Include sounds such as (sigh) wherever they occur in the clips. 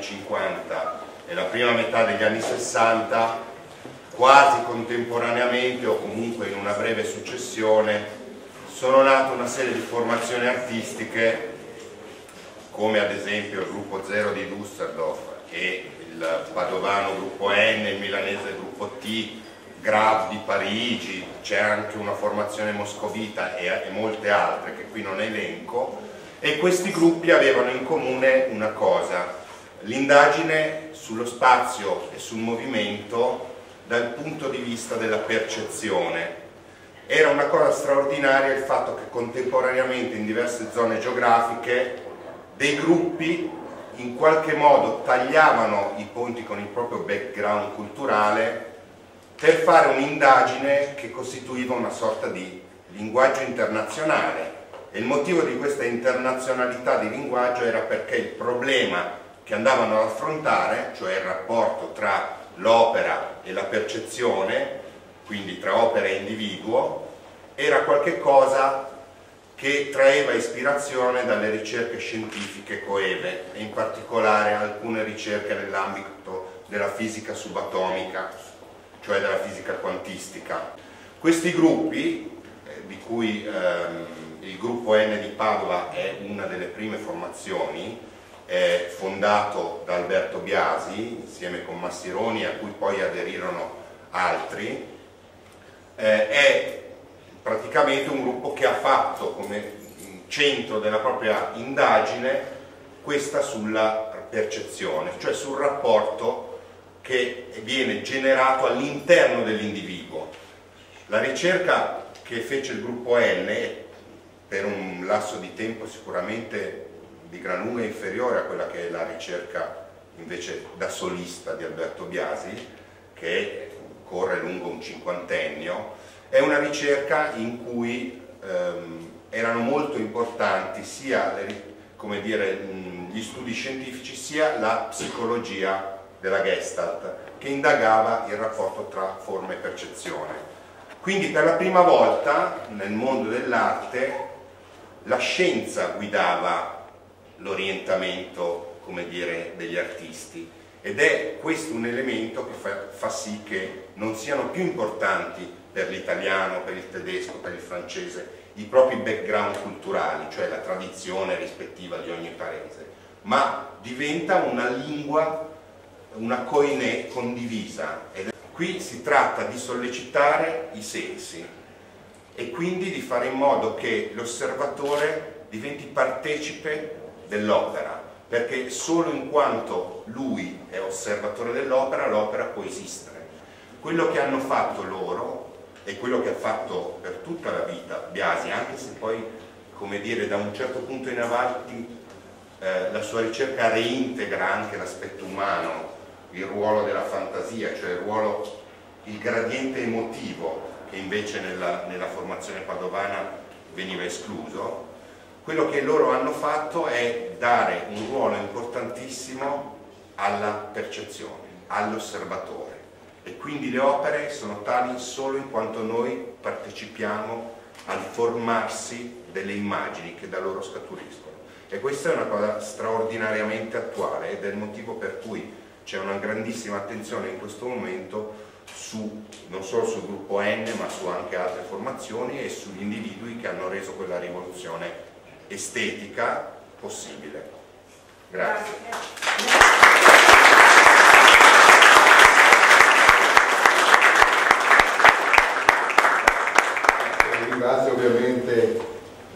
50 e la prima metà degli anni 60, quasi contemporaneamente o comunque in una breve successione, sono nate una serie di formazioni artistiche come ad esempio il gruppo Zero di Düsseldorf e il padovano gruppo N, il milanese gruppo T, Grab di Parigi, c'è anche una formazione moscovita e, e molte altre che qui non elenco, e questi gruppi avevano in comune una cosa, l'indagine sullo spazio e sul movimento dal punto di vista della percezione. Era una cosa straordinaria il fatto che contemporaneamente in diverse zone geografiche dei gruppi in qualche modo tagliavano i ponti con il proprio background culturale per fare un'indagine che costituiva una sorta di linguaggio internazionale e il motivo di questa internazionalità di linguaggio era perché il problema che andavano ad affrontare, cioè il rapporto tra l'opera e la percezione, quindi tra opera e individuo, era qualcosa che traeva ispirazione dalle ricerche scientifiche coeve e in particolare alcune ricerche nell'ambito della fisica subatomica, cioè della fisica quantistica. Questi gruppi, eh, di cui ehm, il gruppo N di Padova è una delle prime formazioni, è fondato da Alberto Biasi insieme con Massironi a cui poi aderirono altri, eh, è praticamente un gruppo che ha fatto come centro della propria indagine questa sulla percezione, cioè sul rapporto che viene generato all'interno dell'individuo. La ricerca che fece il gruppo N, per un lasso di tempo sicuramente di gran lunga inferiore a quella che è la ricerca invece da solista di Alberto Biasi, che corre lungo un cinquantennio, è una ricerca in cui ehm, erano molto importanti sia le, dire, gli studi scientifici sia la psicologia della Gestalt che indagava il rapporto tra forma e percezione. Quindi per la prima volta nel mondo dell'arte la scienza guidava l'orientamento degli artisti ed è questo un elemento che fa, fa sì che non siano più importanti per l'italiano, per il tedesco, per il francese i propri background culturali, cioè la tradizione rispettiva di ogni paese, ma diventa una lingua, una coine condivisa. Qui si tratta di sollecitare i sensi e quindi di fare in modo che l'osservatore diventi partecipe dell'opera, perché solo in quanto lui è osservatore dell'opera, l'opera può esistere. Quello che hanno fatto loro e quello che ha fatto per tutta la vita Biasi, anche se poi, come dire, da un certo punto in avanti eh, la sua ricerca reintegra anche l'aspetto umano, il ruolo della fantasia, cioè il ruolo, il gradiente emotivo che invece nella, nella formazione padovana veniva escluso, quello che loro hanno fatto è dare un ruolo importantissimo alla percezione, all'osservatore. E quindi le opere sono tali solo in quanto noi partecipiamo al formarsi delle immagini che da loro scaturiscono. E questa è una cosa straordinariamente attuale ed è il motivo per cui c'è una grandissima attenzione in questo momento su, non solo sul gruppo N ma su anche altre formazioni e sugli individui che hanno reso quella rivoluzione estetica possibile. Grazie. Ringrazio ovviamente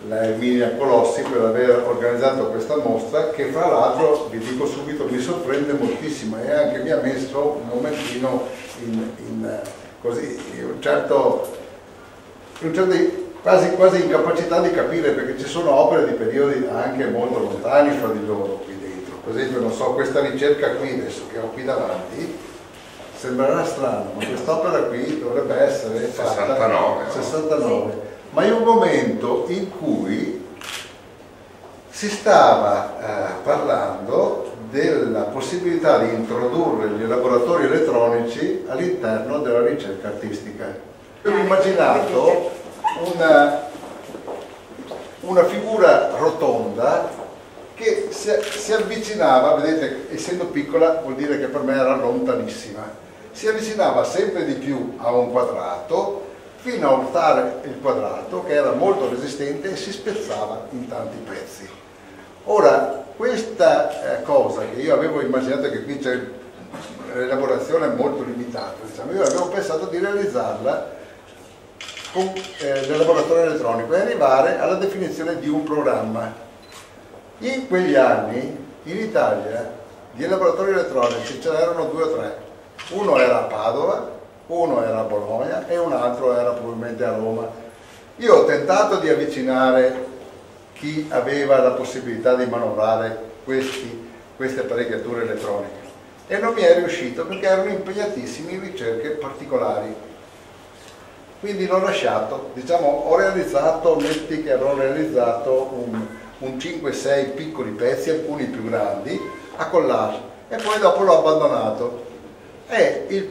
la Emilia Colossi per aver organizzato questa mostra che fra l'altro, vi dico subito, mi sorprende moltissimo e anche mi ha messo un momentino in, in così, un certo, un certo quasi, quasi incapacità di capire perché ci sono opere di periodi anche molto lontani fra di loro qui dentro. Per esempio, non so, questa ricerca qui adesso che ho qui davanti, sembrerà strano, ma quest'opera qui dovrebbe essere fatta 69, 69. Ma in un momento in cui si stava eh, parlando della possibilità di introdurre gli laboratori elettronici all'interno della ricerca artistica. Io ho immaginato una, una figura rotonda che si, si avvicinava, vedete, essendo piccola vuol dire che per me era lontanissima, si avvicinava sempre di più a un quadrato fino a urtare il quadrato che era molto resistente e si spezzava in tanti pezzi. Ora, questa eh, cosa che io avevo immaginato che qui c'è l'elaborazione molto limitata, diciamo, io avevo pensato di realizzarla con eh, il laboratorio elettronico e arrivare alla definizione di un programma. In quegli anni in Italia di laboratori elettronici ce n'erano due o tre. Uno era a Padova, uno era a Bologna e un altro era probabilmente a Roma. Io ho tentato di avvicinare chi aveva la possibilità di manovrare questi, queste apparecchiature elettroniche e non mi è riuscito perché erano impegnatissimi in ricerche particolari. Quindi l'ho lasciato, diciamo, ho realizzato, metti che avrò realizzato un, un 5-6 piccoli pezzi, alcuni più grandi, a collage e poi dopo l'ho abbandonato. E il,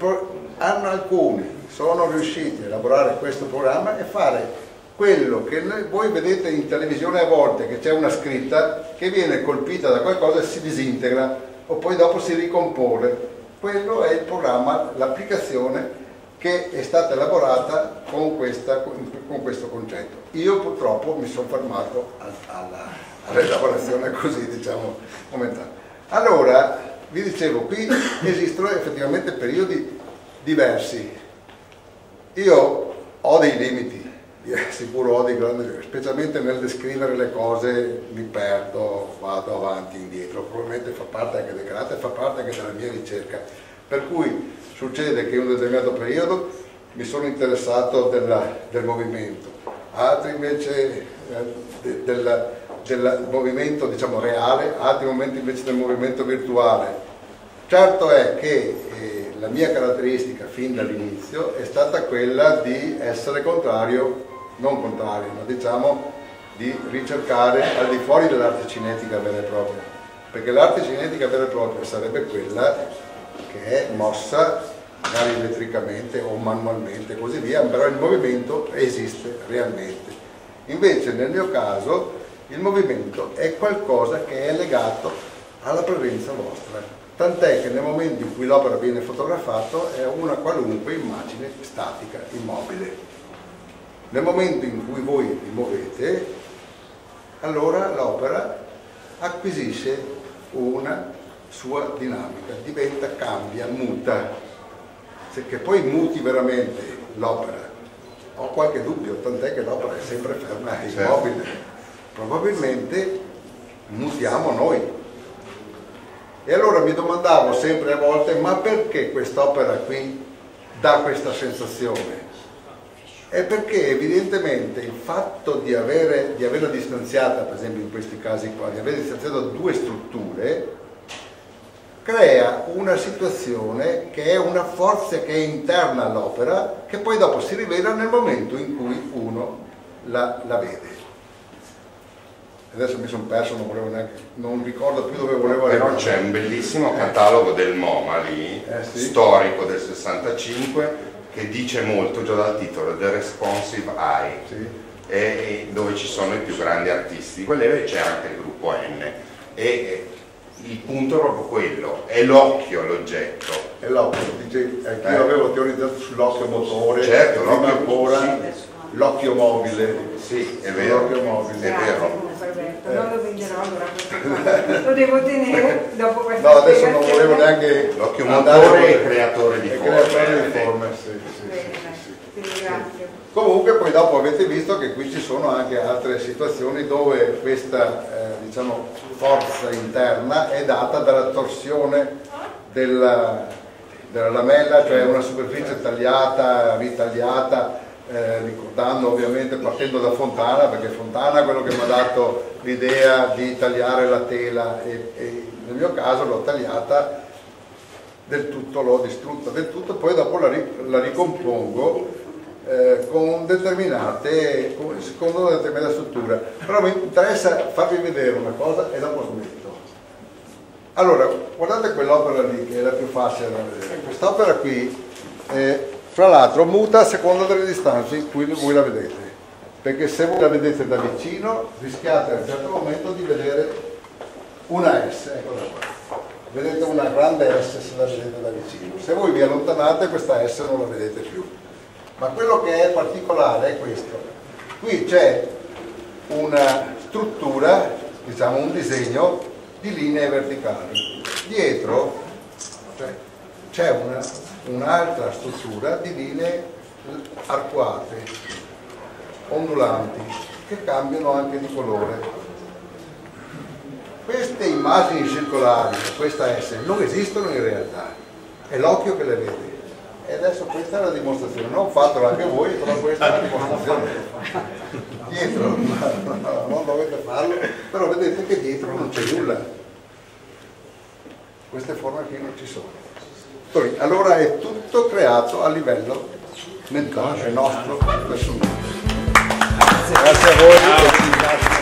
hanno alcuni sono riusciti a elaborare questo programma e fare quello che voi vedete in televisione a volte che c'è una scritta che viene colpita da qualcosa e si disintegra o poi dopo si ricompone. Quello è il programma, l'applicazione che è stata elaborata con, questa, con, questo concetto. Io purtroppo mi sono fermato all'elaborazione così diciamo momentanea. Allora vi dicevo qui esistono effettivamente periodi diversi. Io ho dei limiti, (laughs) sicuro ho dei grandi, specialmente nel descrivere le cose mi perdo, vado avanti e indietro, probabilmente fa parte anche del carattere, fa parte anche della mia ricerca. Per cui succede che in un determinato periodo mi sono interessato della, del movimento, altri invece eh, de, del, del movimento diciamo, reale, altri momenti invece del movimento virtuale. Certo è che eh, la mia caratteristica fin dall'inizio è stata quella di essere contrario, non contrario, ma diciamo di ricercare al di fuori dell'arte cinetica vera e propria, perché l'arte cinetica vera e propria sarebbe quella che è mossa magari elettricamente o manualmente e così via, però il movimento esiste realmente. Invece nel mio caso il movimento è qualcosa che è legato alla presenza vostra, tant'è che nel momento in cui l'opera viene fotografata è una qualunque immagine statica, immobile. Nel momento in cui voi vi muovete, allora l'opera acquisisce una sua dinamica, diventa, cambia, muta. Se che poi muti veramente l'opera, ho qualche dubbio, tant'è che l'opera è sempre ferma e certo. immobile. Probabilmente mutiamo noi, e allora mi domandavo sempre a volte, ma perché quest'opera qui dà questa sensazione? È perché evidentemente il fatto di, avere, di averla distanziata, per esempio in questi casi qua, di aver distanziato due strutture, crea una situazione che è una forza che è interna all'opera, che poi dopo si rivela nel momento in cui uno la, la vede adesso mi sono perso, non, neanche, non, ricordo più dove volevo arrivare. Però c'è un bellissimo eh. catalogo del MoMA lì, eh, sì. storico del 65, che dice molto già dal titolo, The Responsive Eye, sì. e, e dove ci sono i più grandi artisti, di quelle c'è anche il gruppo N. E, e il punto è proprio quello, è l'occhio l'oggetto. È l'occhio, dice, anch'io eh. avevo teorizzato sull'occhio motore, certo, l'occhio ancora, sì. l'occhio mobile. Sì, è vero, l'occhio mobile. è vero perfetto, non lo venderò allora lo devo tenere dopo questa No, adesso non volevo neanche l'occhio motore e creatore di forme. Creatore di forme, sì, sì, sì. Comunque poi dopo avete visto che qui ci sono anche altre situazioni dove questa eh, diciamo, forza interna è data dalla torsione della, della lamella, cioè una superficie tagliata, ritagliata eh, ricordando ovviamente partendo da Fontana, perché Fontana è quello che mi ha dato l'idea di tagliare la tela e, e, nel mio caso l'ho tagliata del tutto, l'ho distrutta del tutto, poi dopo la, la ricompongo eh, con determinate, con, secondo una determinata struttura. Però mi interessa farvi vedere una cosa e dopo smetto. Allora, guardate quell'opera lì che è la più facile da vedere. Quest'opera qui eh, fra l'altro muta a seconda delle distanze in cui voi la vedete, perché se voi la vedete da vicino rischiate a un certo momento di vedere una S, eccola qua. Vedete una grande S se la vedete da vicino. Se voi vi allontanate questa S non la vedete più. Ma quello che è particolare è questo. Qui c'è una struttura, diciamo un disegno di linee verticali. Dietro cioè, c'è un'altra struttura di linee arcuate, ondulanti, che cambiano anche di colore. Queste immagini circolari, questa S, non esistono in realtà, è l'occhio che le vede. E adesso questa è la dimostrazione, non fatelo anche voi, però questa è la dimostrazione. (laughs) Dietro, (laughs) non dovete farlo, però vedete che dietro non c'è nulla. Queste forme qui non ci sono. Allora è tutto creato a livello mentale nostro. Grazie a voi.